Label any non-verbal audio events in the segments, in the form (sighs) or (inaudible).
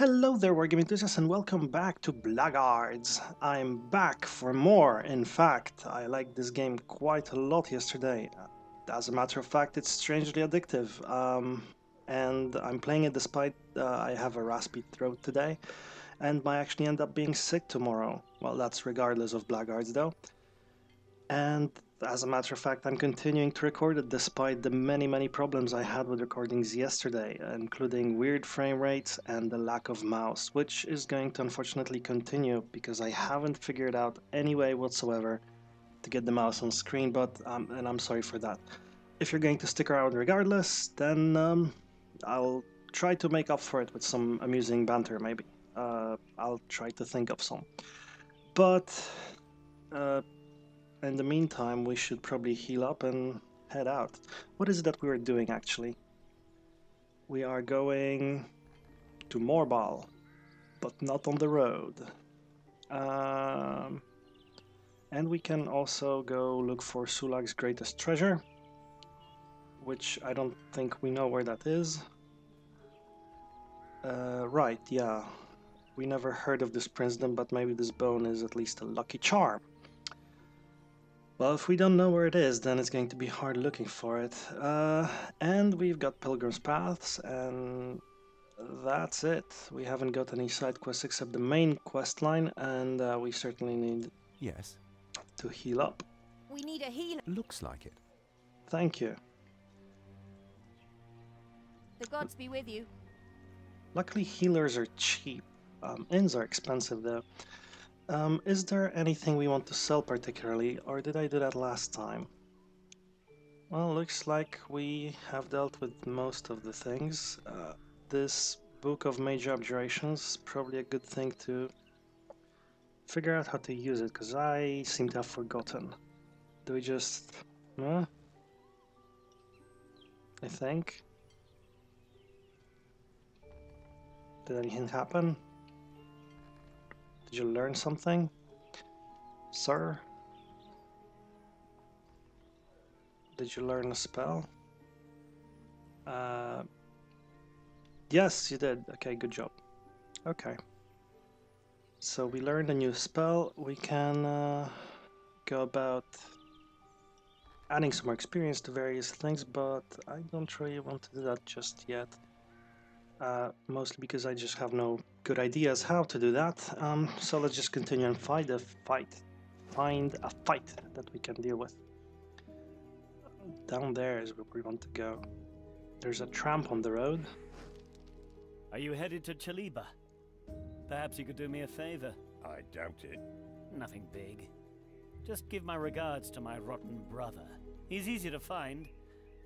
Hello there, Wargaming enthusiasts, and welcome back to Blackguards. I'm back for more. In fact, I liked this game quite a lot yesterday. As a matter of fact, it's strangely addictive. Um, and I'm playing it despite uh, I have a raspy throat today, and might actually end up being sick tomorrow. Well, that's regardless of Blackguards, though. And as a matter of fact, I'm continuing to record it despite the many, many problems I had with recordings yesterday, including weird frame rates and the lack of mouse, which is going to unfortunately continue because I haven't figured out any way whatsoever to get the mouse on screen, but um, and I'm sorry for that. If you're going to stick around regardless, then um, I'll try to make up for it with some amusing banter, maybe. Uh, I'll try to think of some. But uh, in the meantime, we should probably heal up and head out. What is it that we are doing actually? We are going to Morbal, but not on the road. Um, and we can also go look for Sulag's greatest treasure, which I don't think we know where that is. Uh, right, yeah. We never heard of this princedom, but maybe this bone is at least a lucky charm. Well, if we don't know where it is, then it's going to be hard looking for it. Uh, and we've got Pilgrim's Paths, and that's it. We haven't got any side quests except the main quest line, and uh, we certainly need Yes. to heal up. We need a healer. Looks like it. Thank you. The gods be with you. Luckily, healers are cheap. Um, inns are expensive, though. Um, is there anything we want to sell particularly, or did I do that last time? Well, looks like we have dealt with most of the things. Uh, this Book of Major Abjurations probably a good thing to figure out how to use it, because I seem to have forgotten. Do we just... Huh? I think. Did anything happen? Did you learn something? Sir? Did you learn a spell? Uh, yes, you did. Okay, good job. Okay. So we learned a new spell. We can uh, go about adding some more experience to various things, but I don't really want to do that just yet. Uh, mostly because I just have no good ideas how to do that. Um, so let's just continue and find a fight. Find a fight that we can deal with. Down there is where we want to go. There's a tramp on the road. Are you headed to Chaleba? Perhaps you could do me a favor. I doubt it. Nothing big. Just give my regards to my rotten brother. He's easy to find.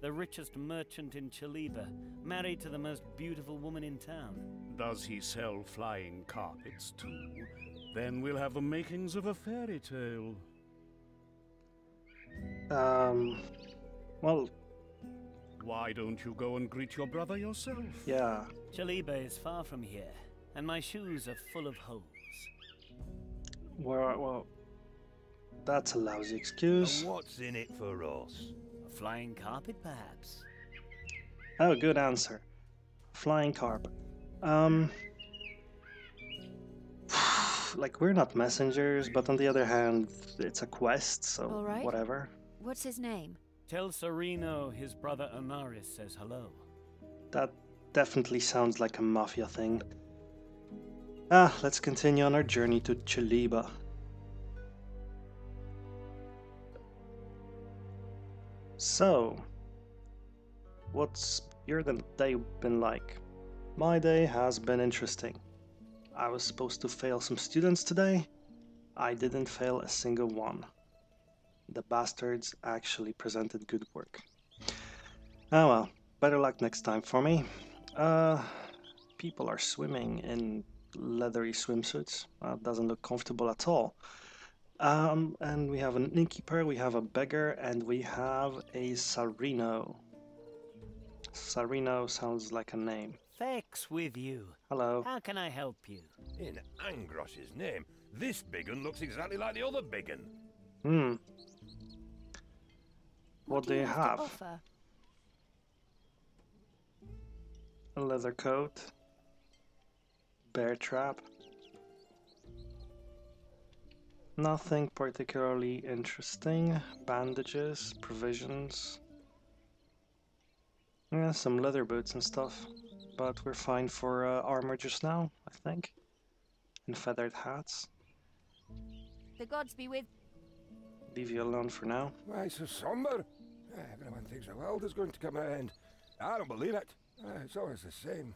The richest merchant in Chaleba, married to the most beautiful woman in town. Does he sell flying carpets too? Then we'll have the makings of a fairy tale. Um, well, Why don't you go and greet your brother yourself? yeah. Chaleba is far from here, and my shoes are full of holes. Well, well, that's a lousy excuse. And what's in it for us? A flying carpet, perhaps? Oh, good answer. Flying carp. Um, (sighs) like we're not messengers, but on the other hand, it's a quest, so All right. whatever. What's his name? Tell Sereno his brother Onaris says hello. That definitely sounds like a mafia thing. Ah, let's continue on our journey to Chaleba. So, what's your day been like? My day has been interesting. I was supposed to fail some students today. I didn't fail a single one. The bastards actually presented good work. Oh well, better luck next time for me. Uh, people are swimming in leathery swimsuits. Well, doesn't look comfortable at all. Um, and we have an innkeeper, we have a beggar, and we have a Sereno. Sereno sounds like a name. Phex with you. Hello. How can I help you? In Angrosch's name, this biggin looks exactly like the other biggin. Hmm. What, do you to have? A leather coat, bear trap. Nothing particularly interesting. Bandages, provisions. Yeah, some leather boots and stuff. But we're fine for uh, armor just now, I think. And feathered hats. The gods be with. Leave you alone for now. Why so somber? Ah, Everyone thinks the world is going to come to an end. I don't believe it. Ah, It's always the same.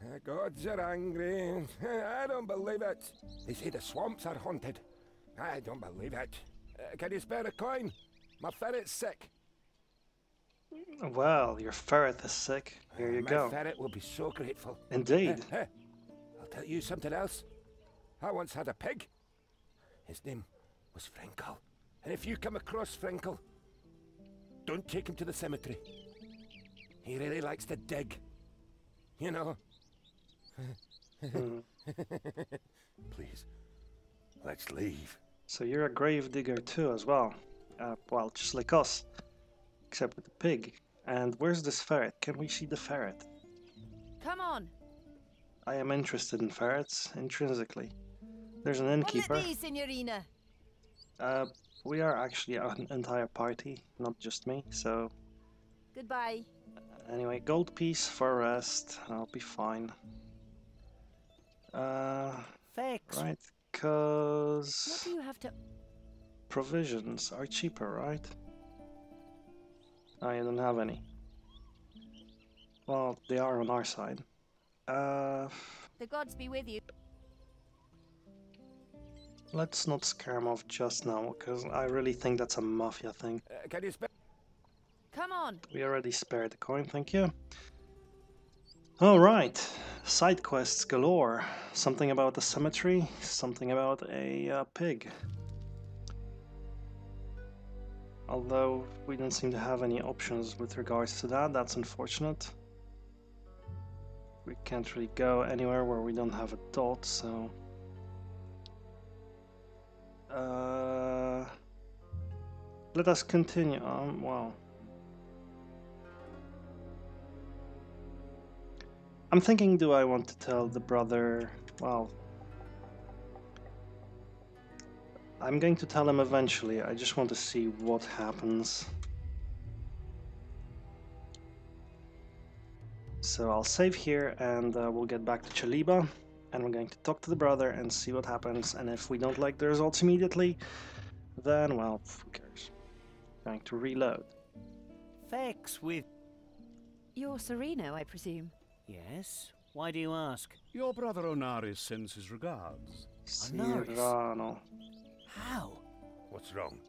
The Gods are angry. Ah, (laughs) I don't believe it. They say the swamps are haunted. I don't believe it. Uh, can you spare a coin? My ferret's sick. Well, your ferret is sick. Here you My go. My ferret will be so grateful. Indeed. Eh, (laughs) eh, I'll tell you something else. I once had a pig. His name was Frinkle. And if you come across Frinkle, don't take him to the cemetery. He really likes to dig. You know. Hmm. (laughs) Please, let's leave. So you're a grave digger too, as well. Uh, well, just like us, except with the pig. And where's this ferret? Can we see the ferret? Come on. I am interested in ferrets intrinsically. There's an innkeeper. be, Signorina? Uh, we are actually an entire party, not just me. So Goodbye. anyway, gold piece for rest. I'll be fine. Uh, Phex, right, What cause do you have to. provisions are cheaper, right? I don't have any. Well, they are on our side. Uh, The gods be with you. let's not scare him off just now, because I really think that's a mafia thing. Uh, can you spare? Come on. We already spared the coin, thank you. Alright, side quests galore. Something about the cemetery, something about a uh, pig. Although we don't seem to have any options with regards to that, that's unfortunate. We can't really go anywhere where we don't have a dot, so. Uh, let us continue. Um, well. I'm thinking, do I want to tell the brother? Well, I'm going to tell him eventually. I just want to see what happens. So I'll save here and uh, we'll get back to Chaleba and we're going to talk to the brother and see what happens. And if we don't like the results immediately, then, well, who cares? Going to reload. Phex with. You're Sereno, I presume. Yes? Why do you ask? Your brother Onaris sends his regards. Onaris? How? What's wrong?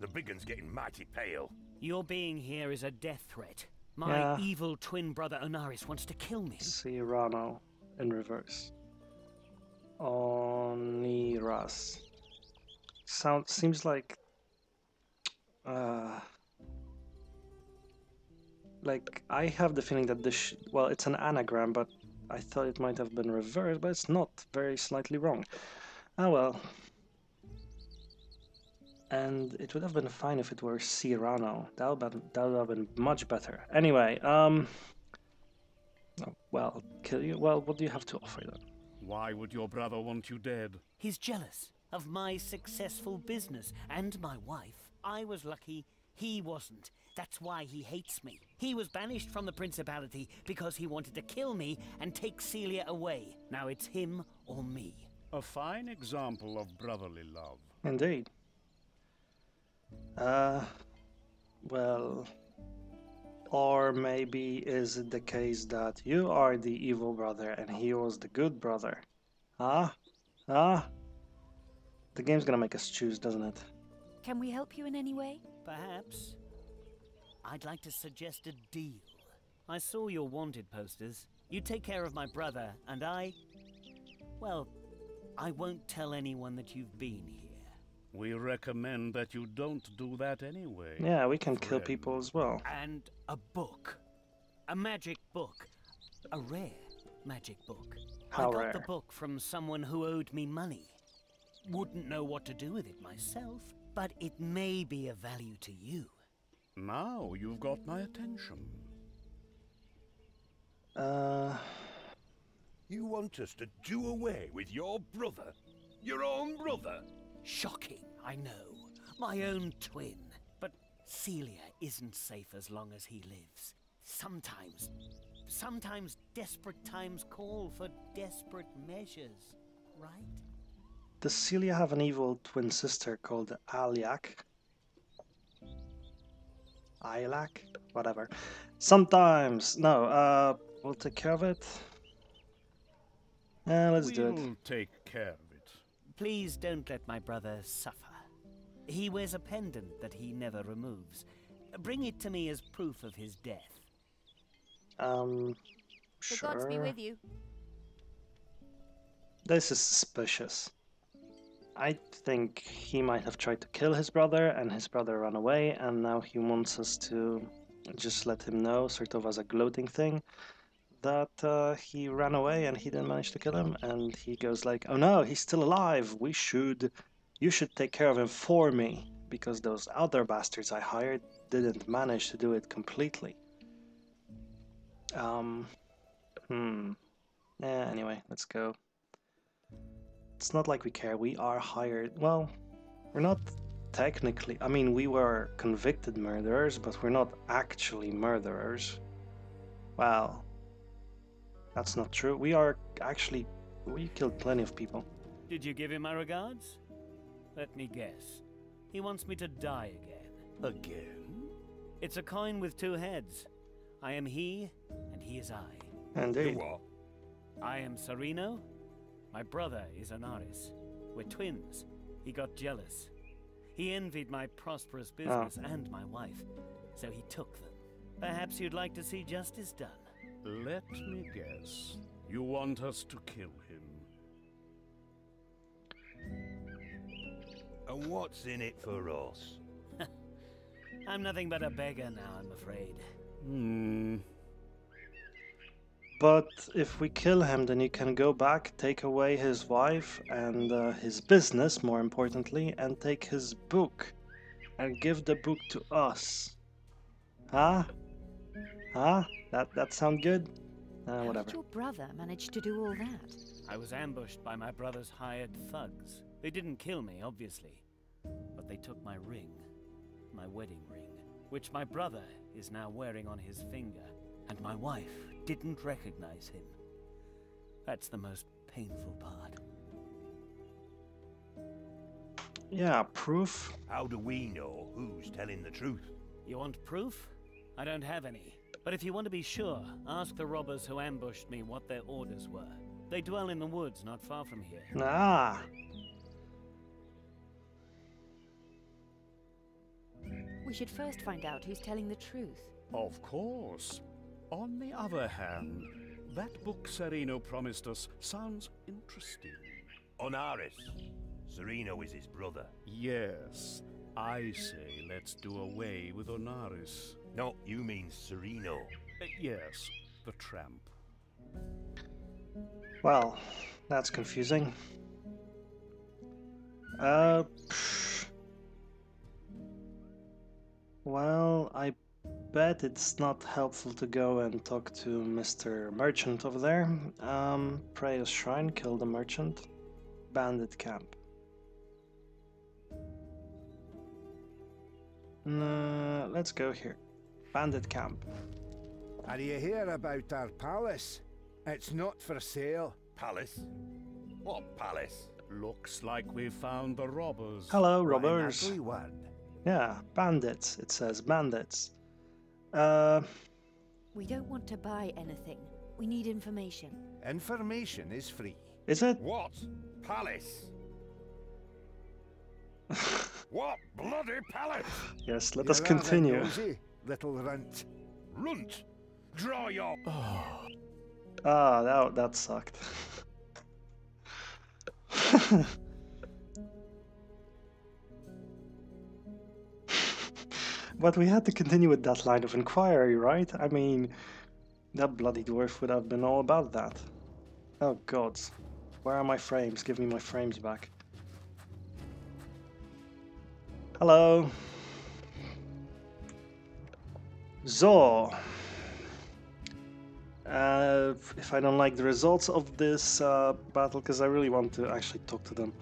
The big one's getting mighty pale. Your being here is a death threat. My Yeah. evil twin brother Onaris wants to kill me. Cyrano in reverse. Oniras. Sound seems like uh like I have the feeling that this sh- well it's an anagram but I thought it might have been reversed but it's not very slightly wrong. Ah well. And it would have been fine if it were Cyrano. That would have been, that would have been much better. Anyway, um Oh, well, kill you. Well, what do you have to offer then? Why would your brother want you dead? He's jealous of my successful business and my wife. I was lucky, he wasn't. That's why he hates me. He was banished from the principality because he wanted to kill me and take Celia away. Now it's him or me. A fine example of brotherly love. Indeed. Uh, well, or maybe is it the case that you are the evil brother and he was the good brother? Ah, ah. The game's gonna make us choose, doesn't it? Can we help you in any way? Perhaps. I'd like to suggest a deal. I saw your wanted posters. You take care of my brother, and I. Well, I won't tell anyone that you've been here. We recommend that you don't do that anyway. Yeah, we can kill people as well. And a book. A magic book. A rare magic book. How I got rare? the book from someone who owed me money. Wouldn't know what to do with it myself, but it may be of value to you. Now you've got my attention. Uh, You want us to do away with your brother? Your own brother? Shocking, I know. My own twin. But Celia isn't safe as long as he lives. Sometimes, sometimes desperate times call for desperate measures, right? Does Celia have an evil twin sister called Aliak? Ilak? Whatever. Sometimes. No, uh, we'll take care of it. Yeah, let's do it. We'll take care of it. Please don't let my brother suffer. He wears a pendant that he never removes. Bring it to me as proof of his death. Um, sure. The gods be with you. This is suspicious. I think he might have tried to kill his brother and his brother ran away and now he wants us to just let him know, sort of as a gloating thing, that uh, he ran away and he didn't manage to kill him and he goes like, oh no, he's still alive, we should, you should take care of him for me because those other bastards I hired didn't manage to do it completely. Um, hmm. Yeah, anyway, let's go. It's not like we care. We are hired. Well, we're not technically. I mean, we were convicted murderers, but we're not actually murderers. Well, that's not true. We are actually. We killed plenty of people. Did you give him my regards? Let me guess. He wants me to die again. Again? It's a coin with two heads. I am he, and he is I. And You they. what? I am Sereno. My brother is Anaris. We're twins. He got jealous. He envied my prosperous business and my wife, so he took them. Perhaps you'd like to see justice done. Let me guess. You want us to kill him. And what's in it for us? (laughs) I'm nothing but a beggar now, I'm afraid. Hmm. But if we kill him, then you can go back, take away his wife and uh, his business, more importantly, and take his book and give the book to us. Huh? Huh? That that sound good? Uh, How whatever. did your brother manage to do all that? I was ambushed by my brother's hired thugs. They didn't kill me, obviously, but they took my ring, my wedding ring, which my brother is now wearing on his finger, and my wife didn't recognize him. That's the most painful part. Yeah, proof. How do we know who's telling the truth? You want proof? I don't have any. But if you want to be sure, ask the robbers who ambushed me what their orders were. They dwell in the woods not far from here. Ah. We should first find out who's telling the truth. Of course. On the other hand, that book Sereno promised us sounds interesting. Onaris. Sereno is his brother. Yes, I say let's do away with Onaris. No, you mean Sereno. Uh, yes, the tramp. Well, that's confusing. Uh. pff. Well, I bet it's not helpful to go and talk to Mr. Merchant over there. Um, Prea's Shrine, kill the merchant. Bandit camp. Nah, let's go here. Bandit camp. Are you here about our palace? It's not for sale. Palace? What palace? Looks like we found the robbers. Hello, robbers. one. Yeah, bandits. It says bandits. Uh, We don't want to buy anything. We need information. Information is free. is it? What? Palace? (laughs) what bloody palace? Yes, let You're us rather continue. nosy, little runt. Runt! Draw your. (sighs) Ah, that that sucked. (laughs) but we had to continue with that line of inquiry, right? I mean, that bloody dwarf would have been all about that. Oh gods. Where are my frames? Give me my frames back. Hello. So, uh, if I don't like the results of this uh, battle, because I really want to actually talk to them.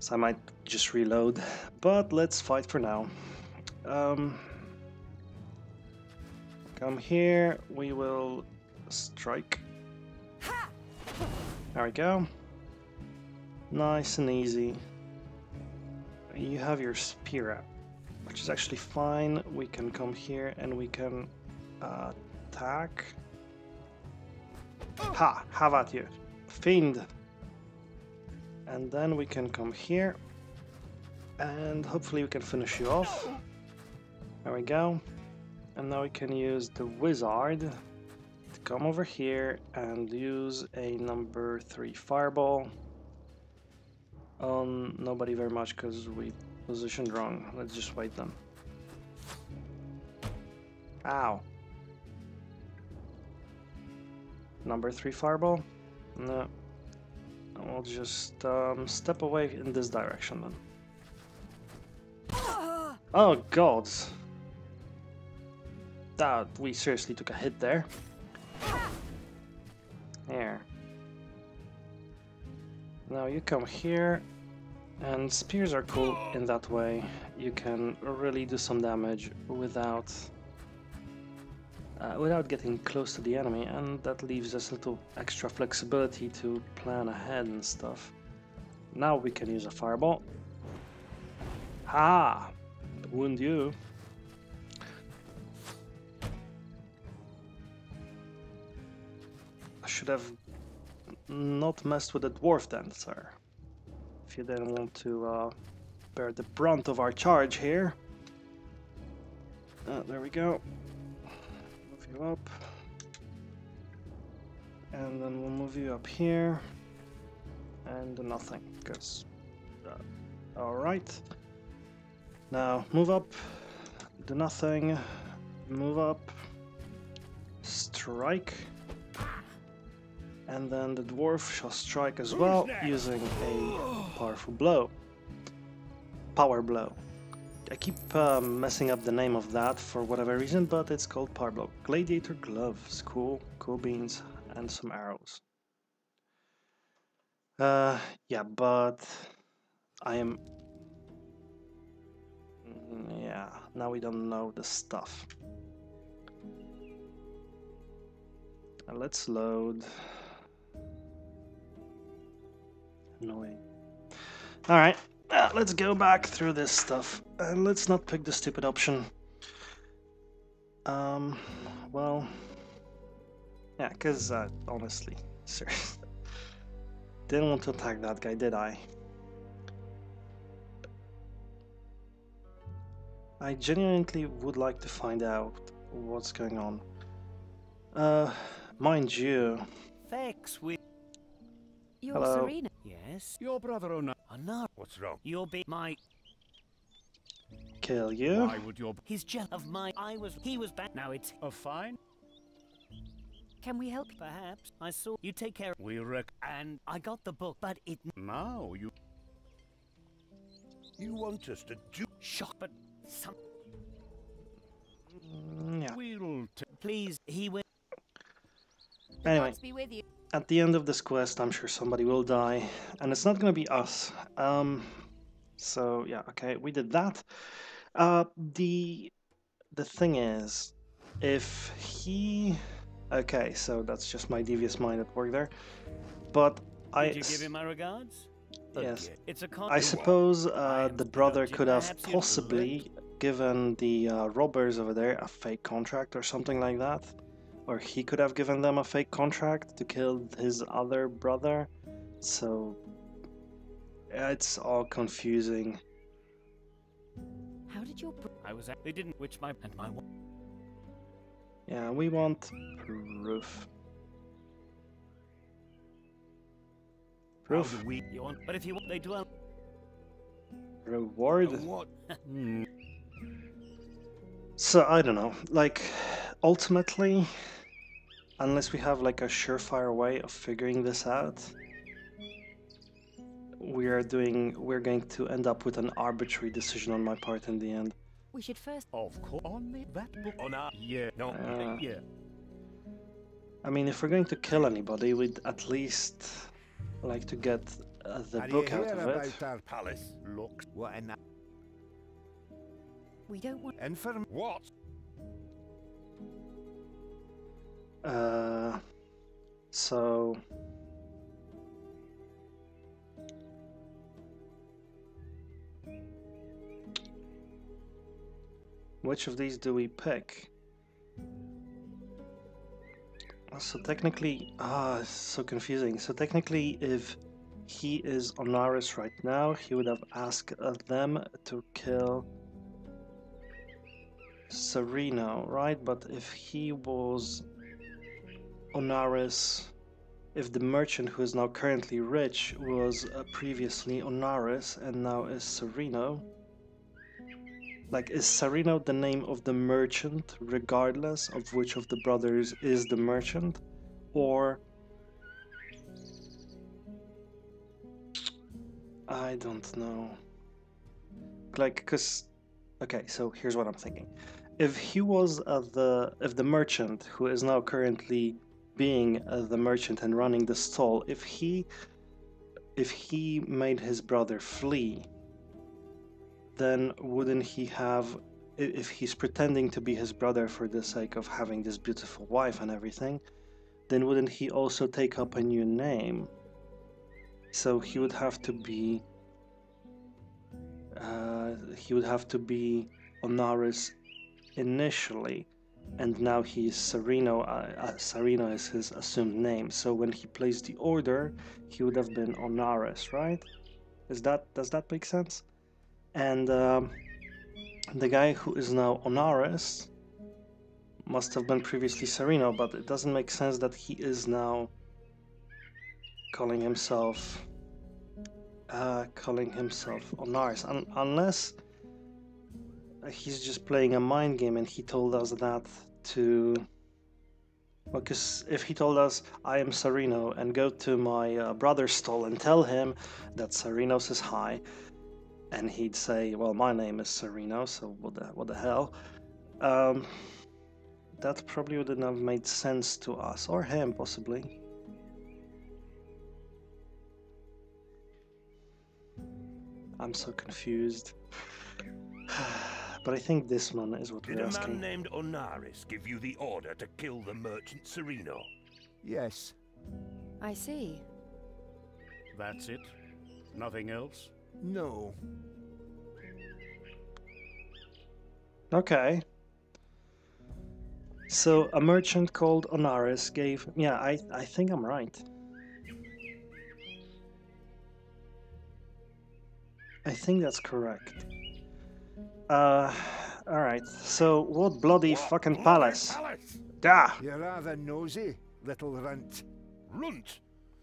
So I might just reload, but let's fight for now. Um, come here, we will strike. There we go. Nice and easy. You have your spear out, which is actually fine. We can come here and we can uh, attack. Ha! Have at you. Fiend! And then we can come here. And hopefully we can finish you off. There we go. And now we can use the wizard to come over here and use a number 3 fireball on nobody very much because we positioned wrong. Let's just wait them. Ow. Number 3 fireball? No. We'll just um, step away in this direction then. Oh god! That we seriously took a hit there. Here. Now you come here, and spears are cool in that way. You can really do some damage without uh, without getting close to the enemy, and that leaves us a little extra flexibility to plan ahead and stuff. Now we can use a fireball. Ah, wound you. Should have not messed with the dwarf then, sir. If you didn't want to uh, bear the brunt of our charge here. Uh, there we go. Move you up. And then we'll move you up here. And nothing, because... Uh, Alright. Now, move up. Do nothing. Move up. Strike and then the dwarf shall strike as well using a powerful blow. Power blow. I keep uh, messing up the name of that for whatever reason, but it's called power blow. Gladiator gloves, cool, cool beans, and some arrows. Uh, yeah, but I am. Yeah, now we don't know the stuff. Let's load. Annoying. Alright, uh, let's go back through this stuff. And let's not pick the stupid option. Um, well... Yeah, because, uh, honestly, (laughs) seriously. Didn't want to attack that guy, did I? I genuinely would like to find out what's going on. Uh, mind you... Thanks, we... You're Hello. Serena. Yes? Your brother Ona. Oh no, What's wrong? you'll be my... Kill you? Why would your He's jealous of my... I was... He was back. Now it's... a fine? Can we help? Perhaps. I saw... You take care... We wreck. And I got the book, but it... Now you. You want us to do? Shock, but... Some... Mm, yeah. We'll. T- Please, he will... Anyway, Gods be with you. At the end of this quest, I'm sure somebody will die, and it's not gonna be us. Um, so yeah, okay, we did that. Uh, the the thing is, if he, okay, so that's just my devious mind at work there, but I, Did you give him my regards? yes, It's a. I suppose uh, the brother could have possibly given the uh, robbers over there a fake contract or something like that. Or he could have given them a fake contract to kill his other brother. So yeah, it's all confusing. How did your bro- I was... At... They didn't... Which my... And my... Yeah, we want proof. Proof. we? You want... But if you want... They dwell... Reward. What? (laughs) So I don't know. Like ultimately, unless we have like a surefire way of figuring this out, we are doing. We're going to end up with an arbitrary decision on my part in the end. We should first. Of course. On the, that book. On our. Yeah. No. Uh. yeah. I mean, if we're going to kill anybody, we'd at least like to get uh, the Are book out here of about it. our palace? Look. What in We don't want. inform? What? Uh, so which of these do we pick? So technically, ah, so confusing. So technically, if he is Onaris right now, he would have asked uh, them to kill Sereno, right? But if he was Onaris, if the merchant who is now currently rich was uh, previously Onaris and now is Sereno, like is Sereno the name of the merchant regardless of which of the brothers is the merchant? Or I don't know. Like, cause okay, so here's what I'm thinking. If he was uh, the if the merchant who is now currently being uh, the merchant and running the stall, if he if he made his brother flee, then wouldn't he have if he's pretending to be his brother for the sake of having this beautiful wife and everything, then wouldn't he also take up a new name? So he would have to be uh, he would have to be Onaris initially, and now he's Sereno. Uh, uh, Sereno is his assumed name. So when he placed the order, he would have been Onaris, right? Is that does that make sense? And um, the guy who is now Onaris must have been previously Sereno, but it doesn't make sense that he is now calling himself uh, calling himself Onaris, Un- unless he's just playing a mind game and he told us that to. Because if he told us I am Sereno and go to my uh, brother's stall and tell him that Sereno says hi, and he'd say, "Well, my name is Sereno, so what the what the hell?" Um, that probably wouldn't have made sense to us or him, possibly. I'm so confused. (sighs) (sighs) but I think this one is what Did we're asking. a man named Onaris give you the order to kill the merchant Sereno? Yes. I see. That's it? Nothing else? No. Okay. So a merchant called Onaris gave. Yeah, I I think I'm right. I think that's correct. Uh, all right. So what bloody What fucking bloody palace? palace? Ah, You're rather nosy, little runt. Runt!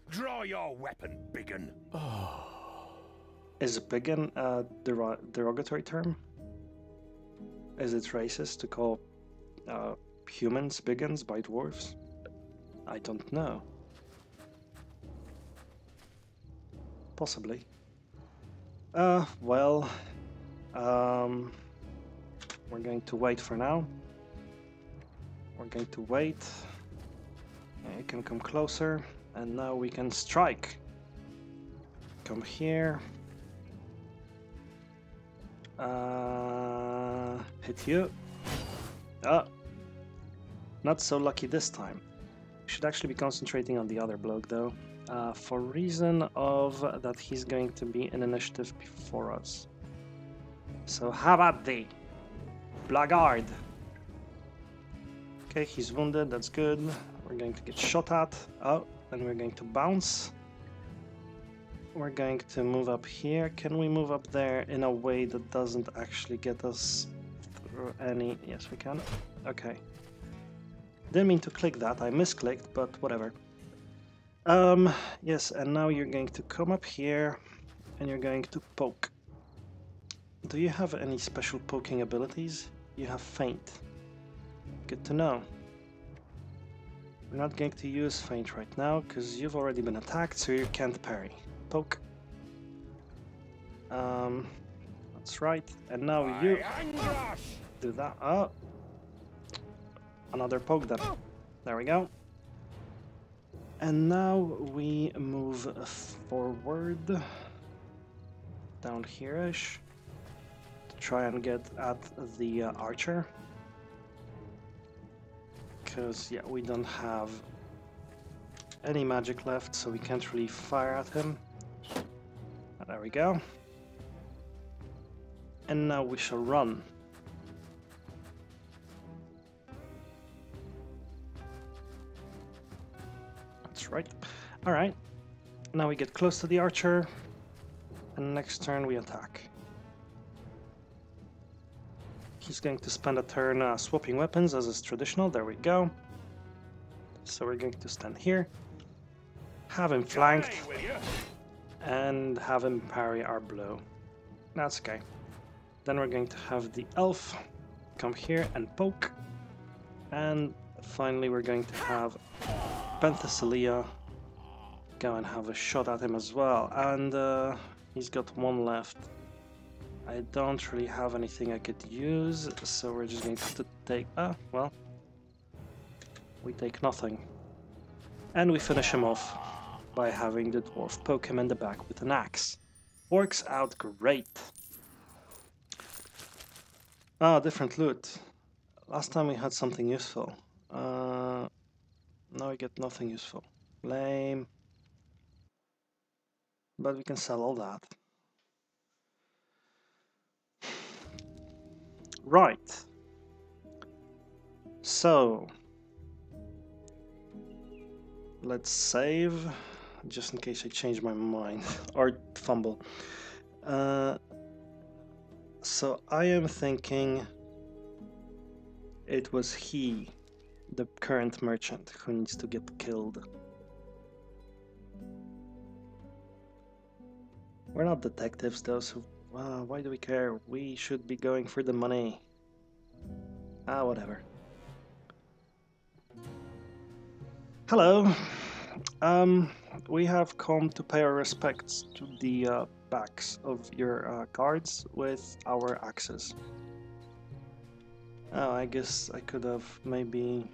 Draw your weapon, biggin. (sighs) is biggin a dero- derogatory term? Is it racist to call uh, humans biggins by dwarves? I don't know. Possibly. Uh, well, um, we're going to wait for now. We're going to wait. You can come closer, and now we can strike. Come here. Uh, hit you. Ah, not so lucky this time. Should actually be concentrating on the other bloke though, uh, for reason of that he's going to be in initiative before us. So how about thee, blackguard? Okay, he's wounded. That's good. We're going to get shot at. Oh, and we're going to bounce. We're going to move up here. Can we move up there in a way that doesn't actually get us through any... Yes, we can. Okay. Didn't mean to click that. I misclicked, but whatever. Um, yes, and now you're going to come up here and you're going to poke. Do you have any special poking abilities? You have feint. Good to know. We're not going to use feint right now because you've already been attacked, so you can't parry. Poke. Um, that's right. And now you do that. Oh, another poke then. There we go. And now we move forward down here-ish try and get at the uh, archer. Because, yeah, we don't have any magic left, so we can't really fire at him. There we go. And now we shall run. That's right. Alright. Now we get close to the archer. And next turn we attack. He's going to spend a turn uh, swapping weapons as is traditional. There we go. So we're going to stand here. Have him flanked. Hey, will you? and have him parry our blow. That's okay. Then we're going to have the elf come here and poke. And finally we're going to have Penthesilea go and have a shot at him as well. And uh, he's got one left. I don't really have anything I could use, so we're just going to take... Ah, well. We take nothing. And we finish him off by having the dwarf poke him in the back with an axe. Works out great. Ah, different loot. Last time we had something useful. Uh, now we get nothing useful. Lame. But we can sell all that. Right. So, let's save just in case I change my mind (laughs) or fumble. Uh, so I am thinking it was he, the current merchant, who needs to get killed. We're not detectives though, so uh, why do we care? We should be going for the money. Ah, whatever. Hello. Um, we have come to pay our respects to the uh, backs of your uh, cards with our axes. Oh, I guess I could have maybe...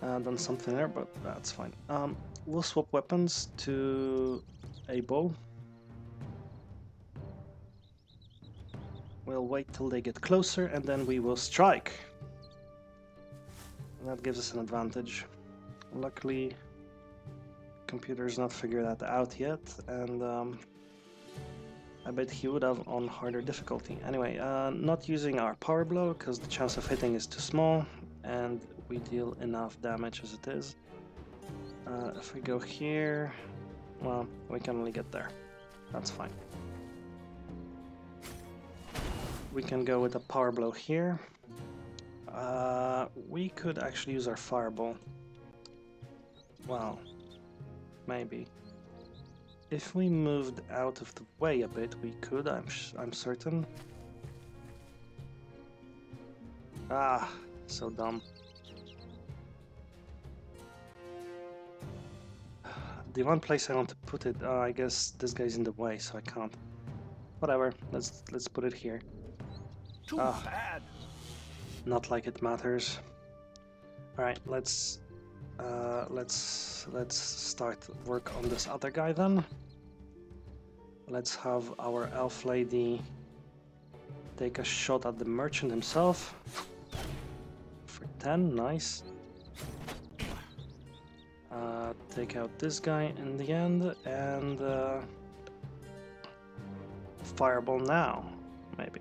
Uh, done something there, but that's fine. Um, we'll swap weapons to a bow. We'll wait till they get closer and then we will strike. That gives us an advantage. Luckily, computer's not figured that out yet, and um, I bet he would have on harder difficulty. Anyway, uh, not using our power blow because the chance of hitting is too small, and we deal enough damage as it is. Uh, if we go here, well, we can only get there. That's fine. We can go with a power blow here. Uh, we could actually use our fireball. Well, maybe. If we moved out of the way a bit, we could. I'm I'm certain. Ah, so dumb. The one place I want to put it, uh, I guess this guy's in the way, so I can't. Whatever. Let's let's put it here. Too Ah. bad. Not like it matters. All right, let's uh, let's let's start work on this other guy then. Let's have our elf lady take a shot at the merchant himself for 10. Nice. Uh, take out this guy in the end and uh, fireball now, maybe.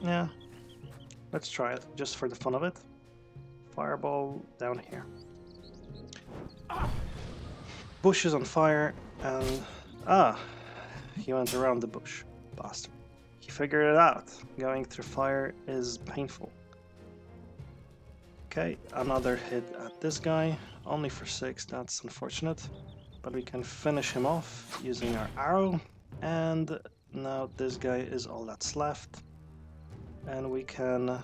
Yeah, let's try it just for the fun of it. Fireball down here. Bush is on fire and ah, he went around the bush, bastard. He figured it out. Going through fire is painful. Okay, another hit at this guy, only for six. That's unfortunate, but we can finish him off using our arrow. And now this guy is all that's left and we can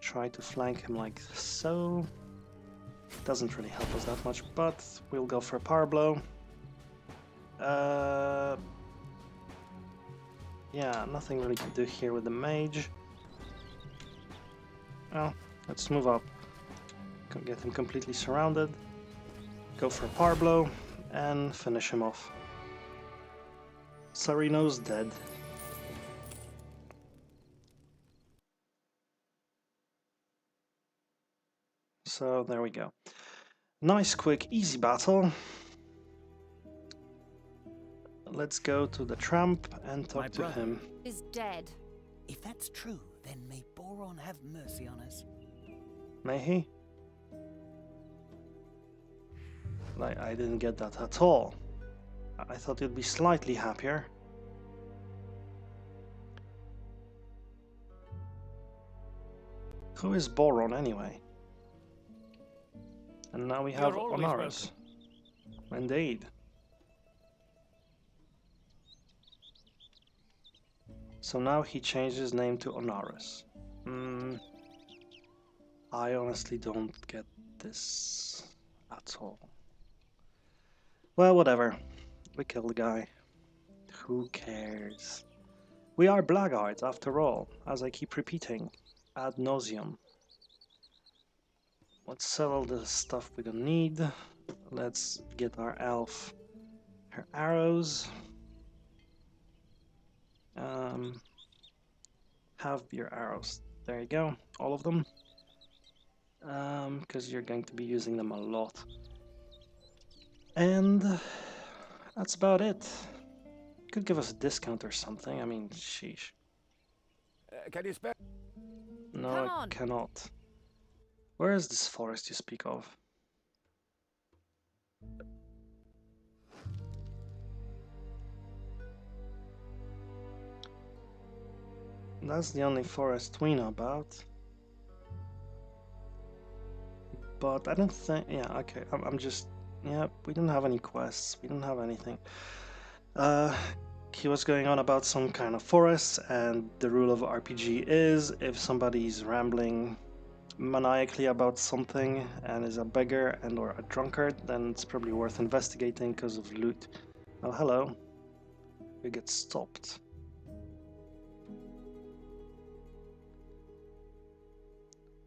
try to flank him like so. Doesn't really help us that much, but we'll go for a power blow. Uh, yeah, nothing really to do here with the mage. Well, let's move up. Can Get him completely surrounded. Go for a power blow and finish him off. Sereno's dead. So there we go. Nice, quick, easy battle. Let's go to the tramp and talk My to brother. him. Is dead. If that's true, then may Boron have mercy on us. May he? Like, I didn't get that at all. I thought you'd be slightly happier. Who is Boron anyway? And now we have Onaris. Indeed. So now he changed his name to Onaris. Hmm. I honestly don't get this at all. Well, whatever. We killed the guy. Who cares? We are blackguards, after all, as I keep repeating, ad nauseum. Let's sell the stuff we don't need. Let's get our elf her arrows. Um, have your arrows. There you go, all of them. Um, because you're going to be using them a lot. And that's about it. Could give us a discount or something. I mean, sheesh. Uh, can you spare? No, I cannot. Where is this forest you speak of? That's the only forest we know about. But I don't think. Yeah, okay. I'm, I'm just. Yeah, we didn't have any quests. We didn't have anything. Uh, he was going on about some kind of forest, and the rule of RPG is if somebody's rambling maniacally about something and is a beggar and or a drunkard, then it's probably worth investigating because of loot. Oh, hello. We get stopped.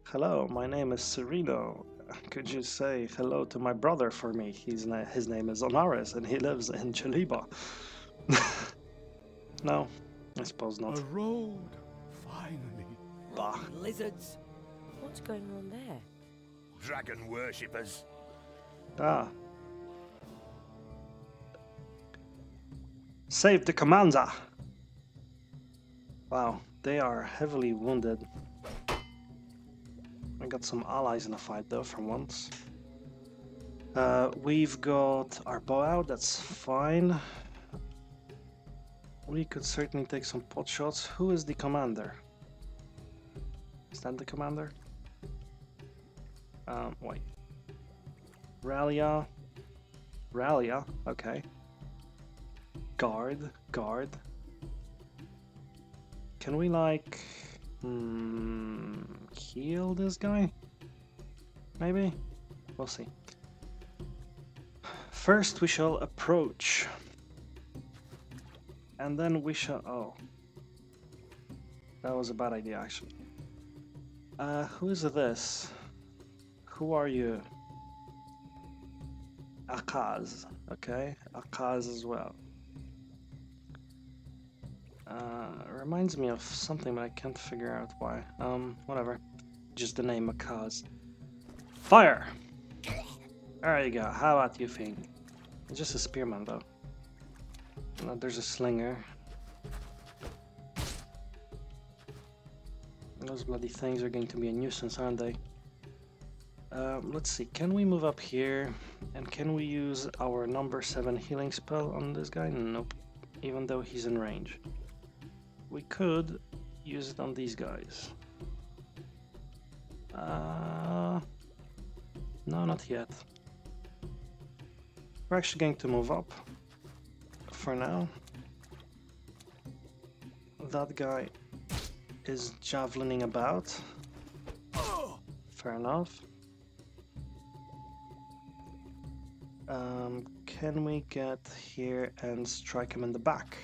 Hello, my name is Sereno. Could you say hello to my brother for me? He's na- his name is Onaris and he lives in Chaleba. (laughs) no, I suppose not. A road, finally. Bah. Lizards. What's going on there? Dragon worshippers. Ah. Save the commander! Wow, they are heavily wounded. I got some allies in the fight though, for once. Uh, we've got our bow out, that's fine. We could certainly take some pot shots. Who is the commander? Is that the commander? Um, wait. Ralia. Ralia, okay. Guard, guard. Can we like hmm, heal this guy? Maybe? We'll see. First we shall approach. And then we shall oh. That was a bad idea actually. Uh who is this? Who are you? Achaz. Okay, Achaz as well. Uh, reminds me of something, but I can't figure out why. Um, whatever. Just the name Achaz. Fire! There you go. How about you, Fiend? Just a spearman, though. No, there's a slinger. Those bloody things are going to be a nuisance, aren't they? Um, let's see, can we move up here? And can we use our number 7 healing spell on this guy? Nope. Even though he's in range. We could use it on these guys. Uh, no, not yet. We're actually going to move up for now. That guy is javelining about. Fair enough. Um, can we get here and strike him in the back?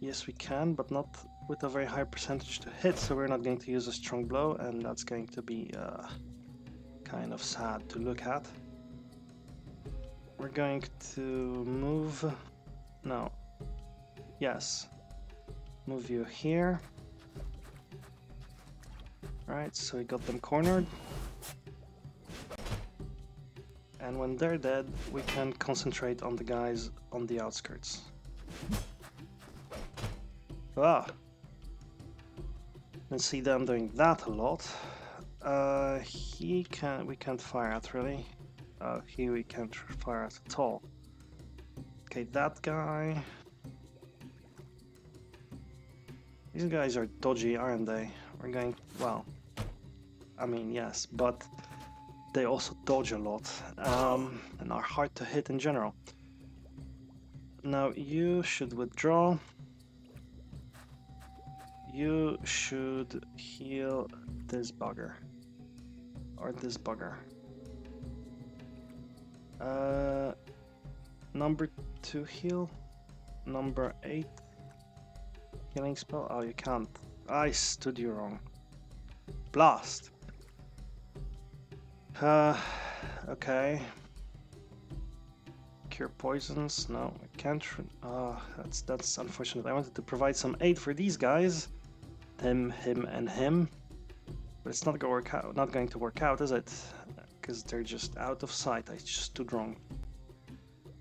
Yes, we can, but not with a very high percentage to hit, so we're not going to use a strong blow, and that's going to be uh, kind of sad to look at. We're going to move... no. Yes. Move you here. Right, so we got them cornered. And when they're dead, we can concentrate on the guys on the outskirts. Ah! And see them doing that a lot. Uh, he can we can't fire at really. Uh, he we can't fire at at all. Okay, that guy. These guys are dodgy, aren't they? We're going well. I mean, yes, but they also dodge a lot um, and are hard to hit in general. Now you should withdraw. You should heal this bugger. Or this bugger. Uh, number 2 heal. Number 8 healing spell. Oh, you can't. I stood you wrong. Blast. Uh, okay. Cure poisons? No, I can't. Uh, that's that's unfortunate. I wanted to provide some aid for these guys, him, him, and him, but it's not going to work out. Not going to work out, is it? Because they're just out of sight. I just stood wrong.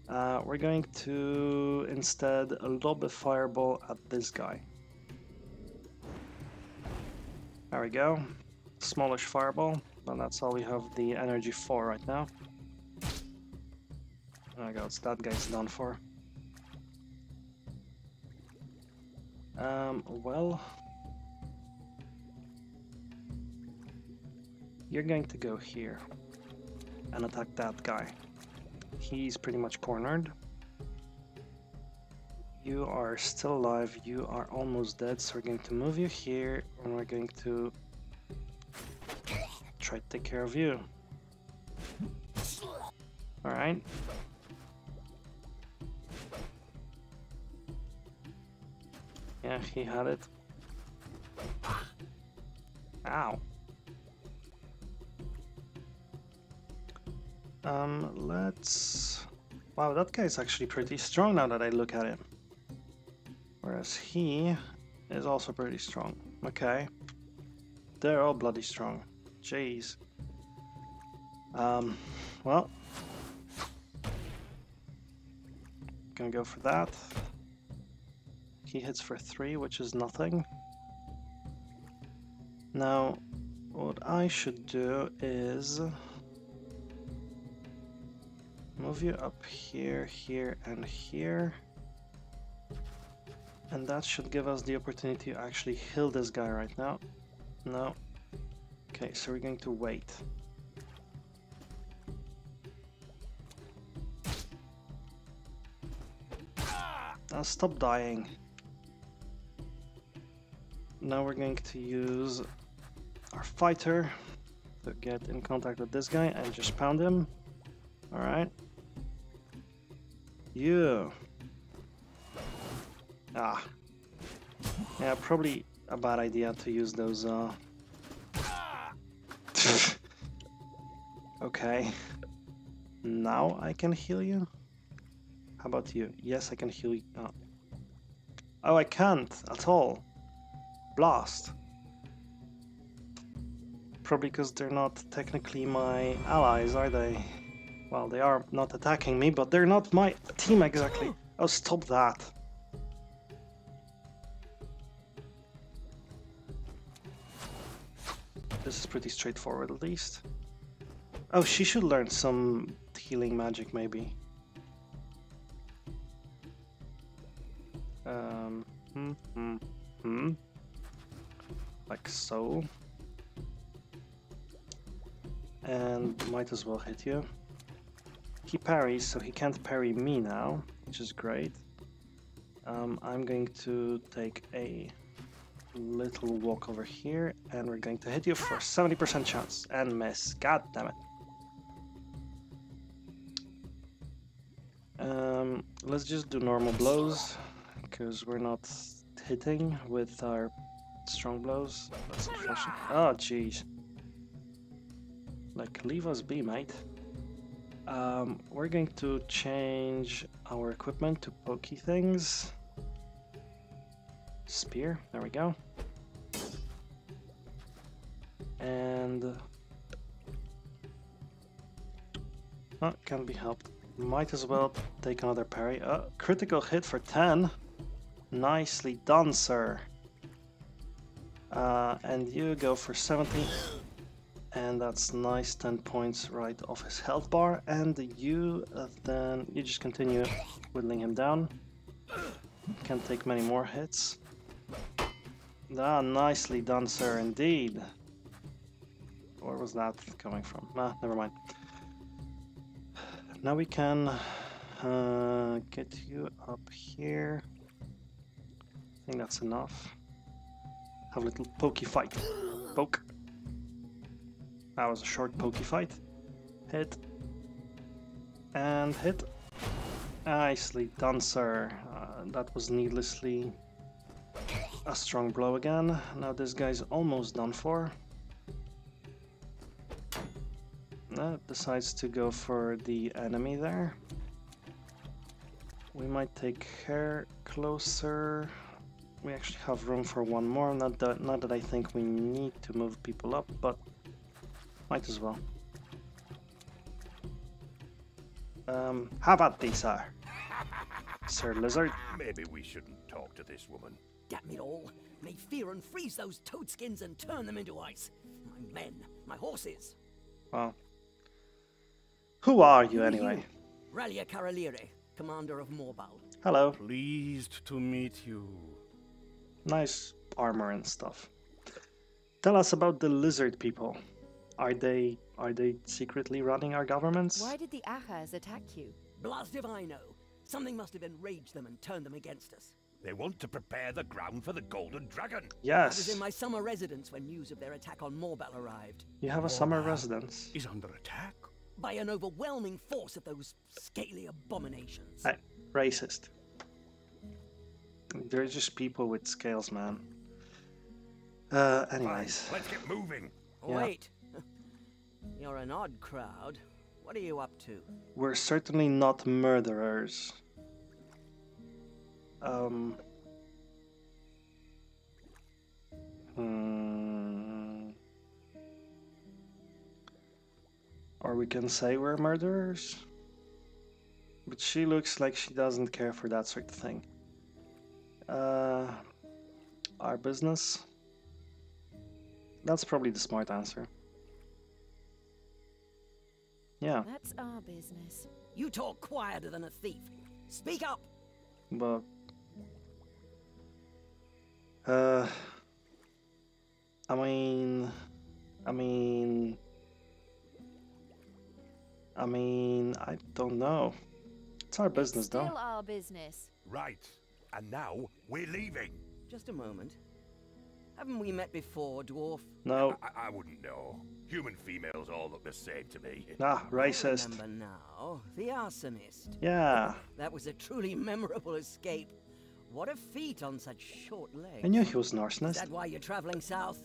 Uh, we're going to instead lob a fireball at this guy. There we go. Smallish fireball. And that's all we have the energy for right now. There we go, it's that guy's done for. Um, well... You're going to go here and attack that guy. He's pretty much cornered. You are still alive, you are almost dead, so we're going to move you here and we're going to try to take care of you. Alright. Yeah, he had it. Ow. Um, let's... Wow, that guy's actually pretty strong now that I look at him. Whereas he is also pretty strong. Okay. They're all bloody strong. Jeez. Um, well. Gonna go for that. He hits for three, which is nothing. Now, what I should do is move you up here, here, and here. And that should give us the opportunity to actually heal this guy right now. No, Okay, so we're going to wait. Now stop dying. Now we're going to use our fighter to get in contact with this guy and just pound him. Alright. You. Ah. Yeah, probably a bad idea to use those uh, (laughs) okay. Now I can heal you? How about you? Yes, I can heal you. Oh, oh I can't at all. Blast. Probably because they're not technically my allies, are they? Well, they are not attacking me, but they're not my team exactly. (gasps) Oh, stop that. This is pretty straightforward at least. Oh, she should learn some healing magic maybe. Um, hmm, hmm, hmm. Like so. And might as well hit you. He parries, so he can't parry me now, which is great. Um, I'm going to take a little walk over here, and we're going to hit you for 70% chance and miss. God damn it. Um, let's just do normal blows, because we're not hitting with our strong blows. Oh, jeez. Like, leave us be, mate. Um, we're going to change our equipment to pokey things. Spear, there we go. And... Oh, can be helped. Might as well take another parry. Uh, critical hit for 10. Nicely done, sir. Uh, and you go for 70. And that's nice 10 points right off his health bar. And you uh, then, you just continue whittling him down. Can't take many more hits. Ah, nicely done, sir, indeed. Where was that coming from? Ah, never mind. Now we can uh, get you up here. I think that's enough. Have a little pokey fight. Poke. That was a short pokey fight. Hit. And hit. Nicely done, sir. Uh, that was needlessly a strong blow again. Now this guy's almost done for. Uh, decides to go for the enemy there. We might take her closer. We actually have room for one more. Not that, not that I think we need to move people up, but might as well. Um, how about these, sir? Sir Lizard? Maybe we shouldn't talk to this woman. Damn it all. May fear and freeze those toadskins and turn them into ice. My men, my horses. Well, who are you anyway? Ralia Caraliere, commander of Morbal. Hello. Pleased to meet you. Nice armor and stuff. Tell us about the lizard people. Are they are they secretly running our governments? Why did the Achaz attack you? Blast if I know. Something must have enraged them and turned them against us. They want to prepare the ground for the Golden Dragon. Yes. I was in my summer residence when news of their attack on Morbal arrived. You have a summer residence. Is under attack? By an overwhelming force of those scaly abominations. Hey, racist. They're just people with scales, man. Uh, Fine, anyways. let's get moving. yeah. Wait. You're an odd crowd. What are you up to? We're certainly not murderers. Um. Hmm. Or we can say we're murderers. But she looks like she doesn't care for that sort of thing. Uh, our business? That's probably the smart answer. Yeah, That's our business. You talk quieter than a thief. Speak up! but uh I mean I mean I mean I don't know. It's our business Still though. our business. Right. And now we're leaving. Just a moment. Haven't we met before, dwarf? No. I, I wouldn't know. Human females all look the same to me. (laughs) Ah, I racist. remember now. The arsonist. Yeah. That was a truly memorable escape. What a feat on such short legs. I knew he was an Is that why you're traveling south?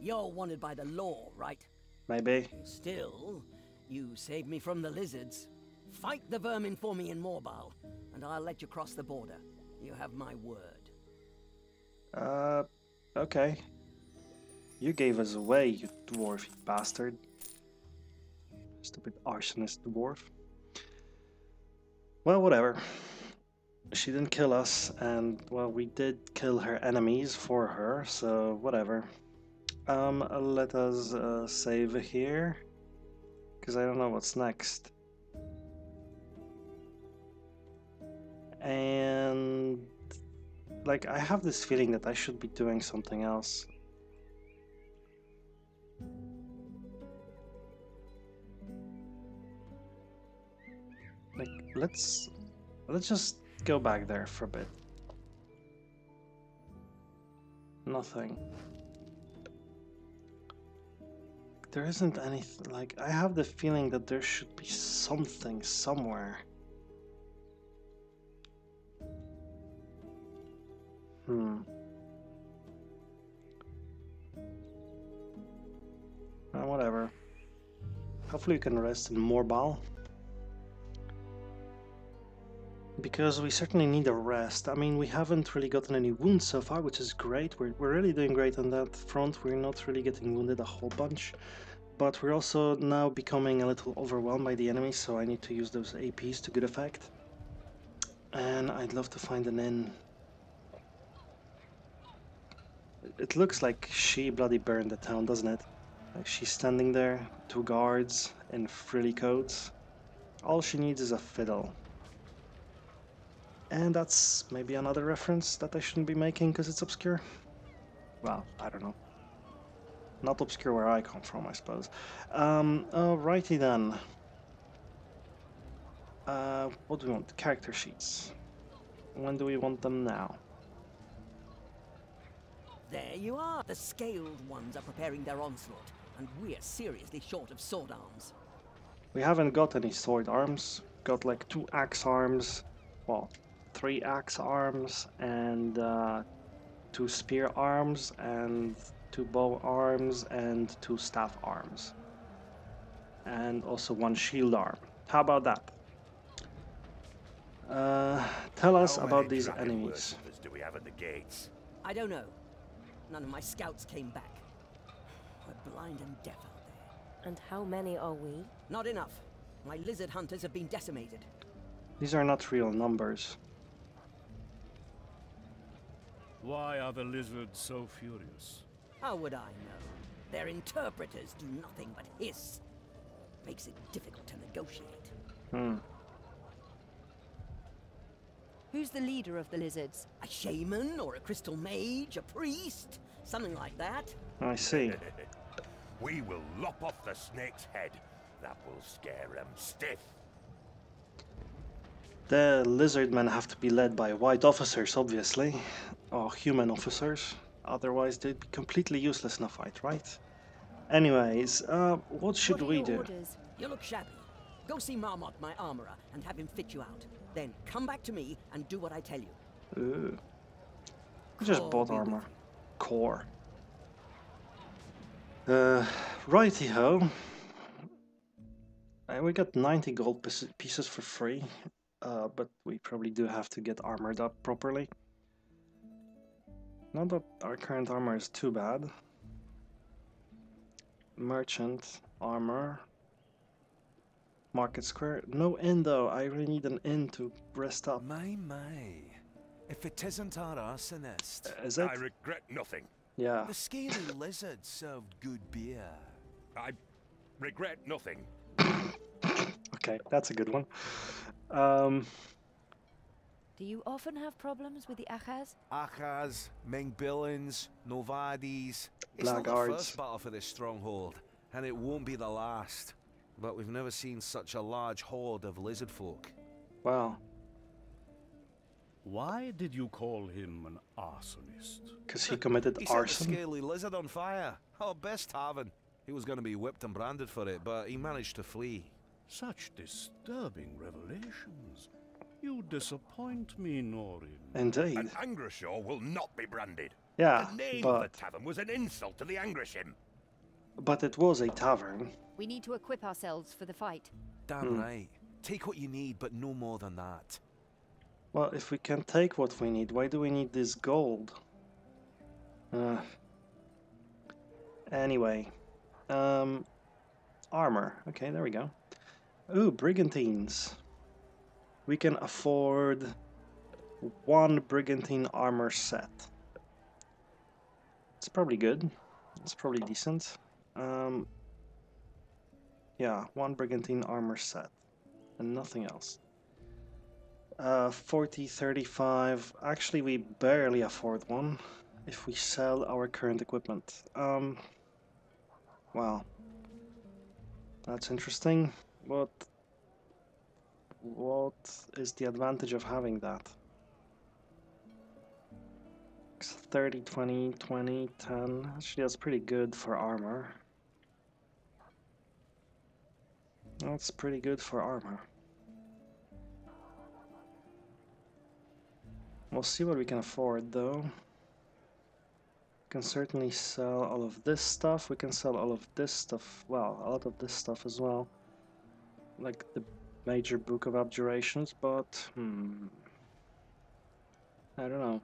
You're wanted by the law, right? Maybe. Still, you saved me from the lizards. Fight the vermin for me in Morbal, and I'll let you cross the border. You have my word. Uh okay. You gave us away, you dwarf you bastard. Stupid arsonist dwarf. Well, whatever. She didn't kill us, and well, we did kill her enemies for her, so whatever. Um, let us uh, save here, because I don't know what's next. And like, I have this feeling that I should be doing something else. Let's let's just go back there for a bit. Nothing. There isn't anything like I have the feeling that there should be something somewhere. Hmm. Uh, whatever. Hopefully we can rest in Morbal. Because we certainly need a rest. I mean, we haven't really gotten any wounds so far, which is great. We're, we're really doing great on that front. We're not really getting wounded a whole bunch. But we're also now becoming a little overwhelmed by the enemy, so I need to use those APs to good effect. And I'd love to find an inn. It looks like she bloody burned the town, doesn't it? Like she's standing there, two guards in frilly coats. All she needs is a fiddle. And that's maybe another reference that I shouldn't be making because it's obscure. Well, I don't know. Not obscure where I come from, I suppose. Um, alrighty then. Uh, what do we want? Character sheets. When do we want them now? There you are. The scaled ones are preparing their onslaught, and we're seriously short of sword arms. We haven't got any sword arms. Got like two axe arms. Well, three axe arms and uh, two spear arms and two bow arms and two staff arms. And also one shield arm. How about that? Uh, tell us How about many these dragon enemies. worshippers do we have at the gates? I don't know. None of my scouts came back. We're blind and deaf out there. And how many are we? Not enough. My lizard hunters have been decimated. These are not real numbers. Why are the lizards so furious? How would I know? Their interpreters do nothing but hiss. Makes it difficult to negotiate. Hmm. Who's the leader of the lizards? A shaman or a crystal mage, a priest, something like that. I see. (laughs) We will lop off the snake's head. That will scare them stiff. The lizard men have to be led by white officers, obviously, or human officers. Otherwise, they'd be completely useless in a fight, right? Anyways, uh, what should what we do? Orders? You look shabby. Go see Marmot, my armorer, and have him fit you out. Then come back to me and do what I tell you. Ooh. We just bought armor. Core. Uh, righty ho. Uh, we got 90 gold pieces for free, uh, but we probably do have to get armored up properly. Not that our current armor is too bad. Merchant, armor. Market square. No inn though, I really need an inn to rest up. My, my. If it isn't our arsonist. Is it? I regret nothing. Yeah. The scaly (laughs) lizard served good beer. I regret nothing. Okay, that's a good one. Um, Do you often have problems with the Achaz? Achaz, Mengbillins, Novadis. It's not the first battle for this stronghold, and it won't be the last. But we've never seen such a large horde of lizard folk. wow, Why did you call him an arsonist? because he committed He set a scaly lizard on fire. Our best having. He was going to be whipped and branded for it, but he managed to flee. Such disturbing revelations. You disappoint me, Naurim. Indeed. An Angroscho will not be branded. Yeah, the name but of the tavern was an insult to the Angroschim. but it was a tavern. We need to equip ourselves for the fight. Damn Hmm. right. Take what you need, but no more than that. Well, if we can take what we need, why do we need this gold? Uh, anyway, um, armor. Okay, there we go. Ooh, brigantines. We can afford one brigantine armor set. It's probably good. It's probably decent. Um, yeah, one brigantine armor set, and nothing else. Uh, 40, 35. Actually, we barely afford one if we sell our current equipment. Um, wow. That's interesting. What, what is the advantage of having that? It's 30, 20, 20, 10. Actually, that's pretty good for armor. That's pretty good for armor. We'll see what we can afford though. We can certainly sell all of this stuff. We can sell all of this stuff. Well, a lot of this stuff as well. Like the major book of abjurations, but hmm. I don't know.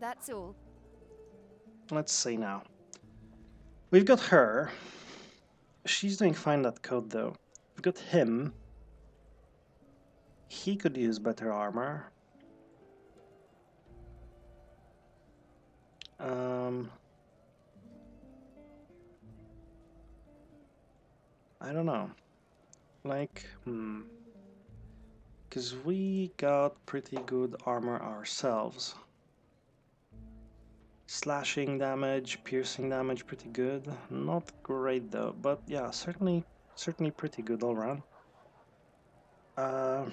That's all. Let's see now. We've got her. She's doing fine that code though. We've got him. He could use better armor. Um, I don't know. Like, hmm. Because we got pretty good armor ourselves. Slashing damage, piercing damage, pretty good. Not great though, but yeah, certainly, certainly pretty good all around. Uh,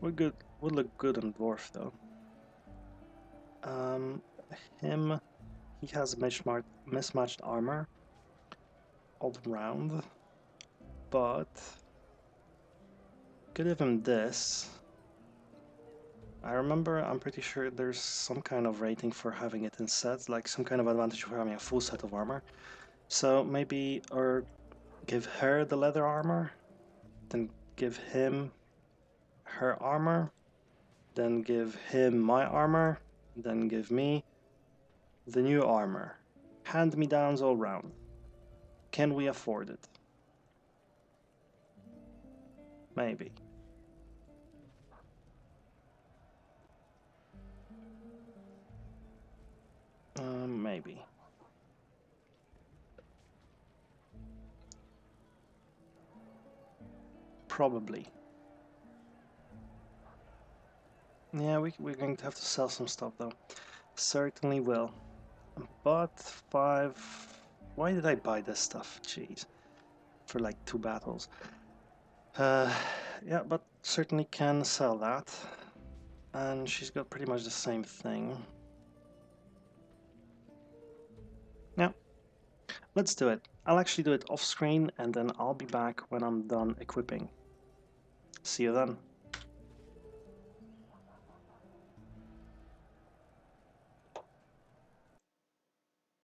we good. Would look good on dwarf though. Um, him, he has mismatched mismatched armor all round, but could give him this. I remember, I'm pretty sure there's some kind of rating for having it in sets, like some kind of advantage for having a full set of armor. So maybe, or give her the leather armor, then give him her armor, then give him my armor, then give me the new armor. Hand-me-downs all round. Can we afford it? Maybe. Um, maybe. Probably. Yeah, we, we're going to have to sell some stuff though. Certainly will. But five... Why did I buy this stuff? Jeez. For like two battles. Uh, yeah, but certainly can sell that. And she's got pretty much the same thing. Let's do it. I'll actually do it off screen and then I'll be back when I'm done equipping. See you then.